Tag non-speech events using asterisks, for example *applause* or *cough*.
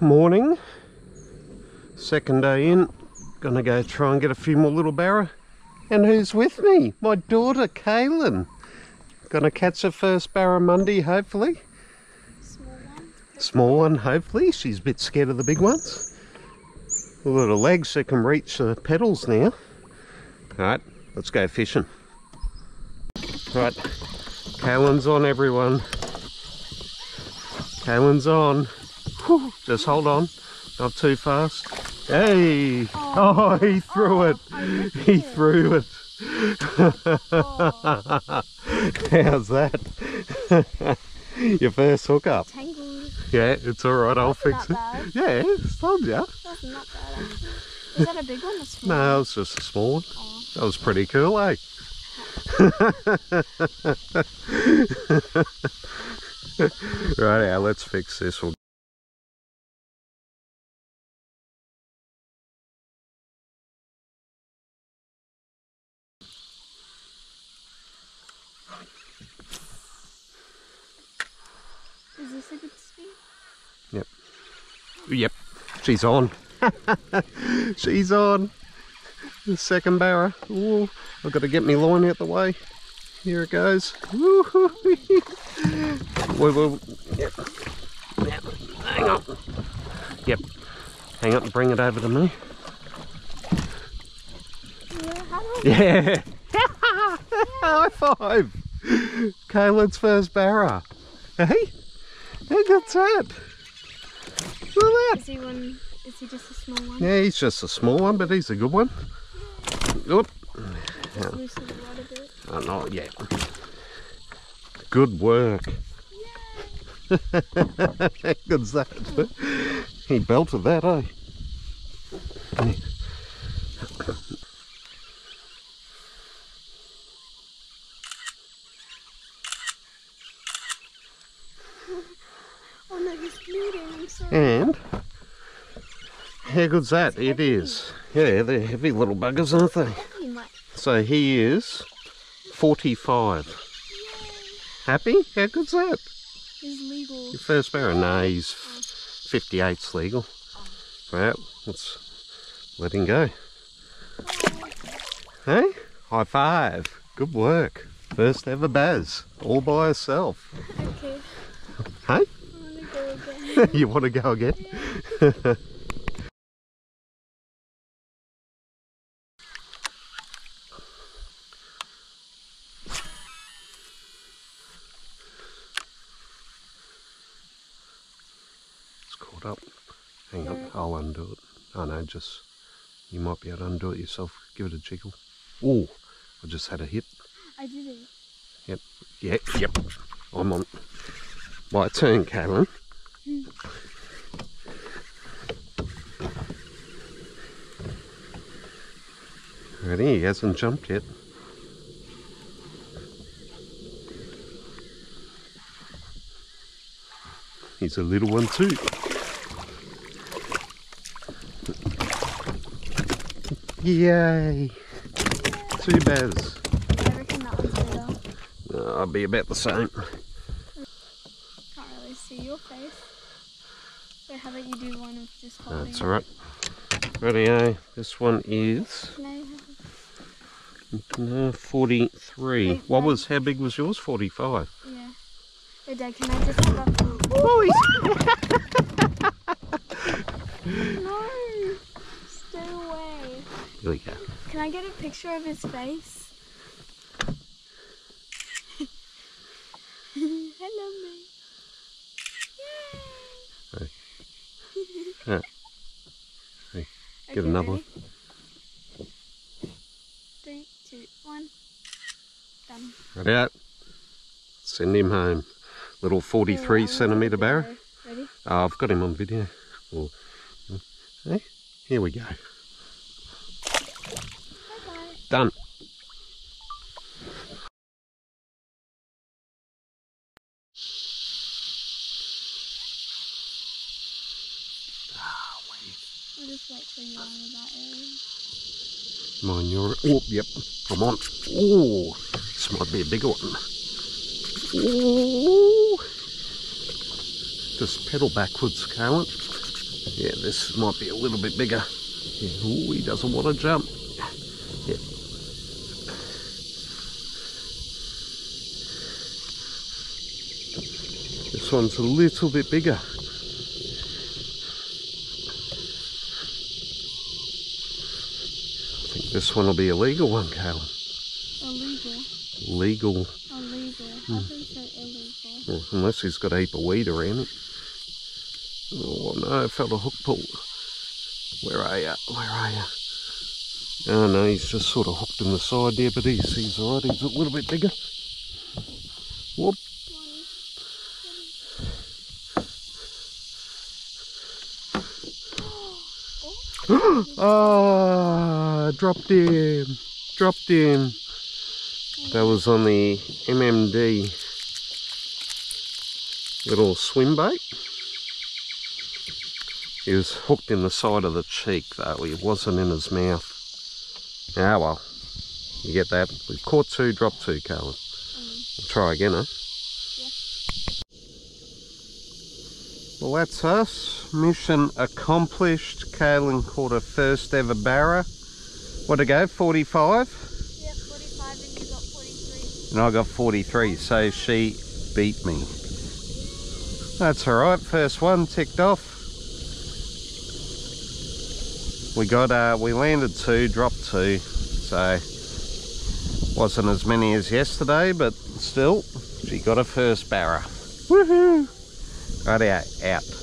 morning. Second day in. Gonna go try and get a few more little barra. And who's with me? My daughter, Cailin. Gonna catch her first barra Monday, hopefully. Small one. Small one, hopefully. She's a bit scared of the big ones. At her legs, she can reach the pedals now. Alright, let's go fishing. all right Cailin's on, everyone. Cailin's on. Whew, *laughs* just hold on, not too fast. Hey! Oh, he threw it. He threw it. *laughs* How's that? *laughs* Your first hookup. Tangled. Yeah, it's alright, I'll fix it. bad. Yeah, it's told ya. Wasn't bad actually. Is that a big one or small? No, it's just a small one. Oh. That was pretty cool, eh? right, now let's fix this. We'll Is this a good speed? Yep, she's on. *laughs* she's on. The second barra. Ooh, I've got to get my line out the way. Here it goes. Woo-hoo. *laughs* Wait, wait, yep. Yep. Hang on. Yep. Hang up and bring it over to me. Yeah, how do I Yeah. *laughs* High five. Cailin's first barra. Hey, how good's that? Look at that. Is he one? Is he just a small one? Yeah, he's just a small one, but he's a good one. Oop. Just loosen the a bit. Oh, not yet. Good work. *laughs* Good's that? He belted that, eh? Oh no, he's bleeding. I'm sorry. And how good's that? It is. Yeah, they're heavy little buggers, aren't they? So he is 45. Happy? How good's that? He's legal. Your first barra? No, he's 58's legal. Oh. Well, let's let him go. Hey? High five. Good work. First ever Baz. All by herself. Okay. Hey? *laughs* I go again. you want to go again? it's caught up. Hang on, I'll undo it. Oh know, just you might be able to undo it yourself. Give it a jiggle. Oh, I just had a hit. I did it. Yep, yep, yep. I'm on. My turn, Caitlin. Ready? He hasn't jumped yet. He's a little one too. Yay! Two bears. I reckon that one's better. Uh, I'll be about the same. Can't really see your face. How about you do one of just holding? That's alright. Rightio, this one is Can I have- uh, 43. Wait, What was, how big was yours? 45. Yeah. Wait, Dad, can I just have a... Oh, *laughs* No! Stay away. Here we go. Can I get a picture of his face? *laughs* Hello, mate. Yay! Yeah. Hey, get Okay, another ready? Three, two, one. Done. Right out. Send him home. Little 43 Oh, centimetre barra. Ready? Oh, I've got him on video. Oh, eh, hey, here we go. Bye-bye. Done. We'll just wait till you're on that area. Come on, you're. Oh, yep. Come on. Oh, this might be a bigger one. Oh. Just pedal backwards, Callan. Yeah, this might be a little bit bigger. Yeah, ooh, he doesn't want to jump. Yeah. This one's a little bit bigger. I think this one will be a legal one, Caleb. Illegal. Legal, Illegal. How can you say illegal? unless he's got a heap of weed around it. Oh no, I felt a hook pull. Where are you? Where are you? Oh no, he's just sort of hooked in the side there, but he's, he's alright, he's a little bit bigger. *gasps* Ah, dropped him. Dropped him. That was on the MMD little swim bait. He was hooked in the side of the cheek though, he wasn't in his mouth. Ah well, you get that. We've caught two, dropped two, Carlin. We'll try again, huh? Well, that's us. Mission accomplished. Cailin caught her first ever barra. What'd it go, 45? Yeah, 45 and you got 43. And I got 43, so she beat me. That's alright, first one ticked off. We got, uh, we landed two, dropped two, so wasn't as many as yesterday, but still, she got her first barra. Woohoo! Right out, out.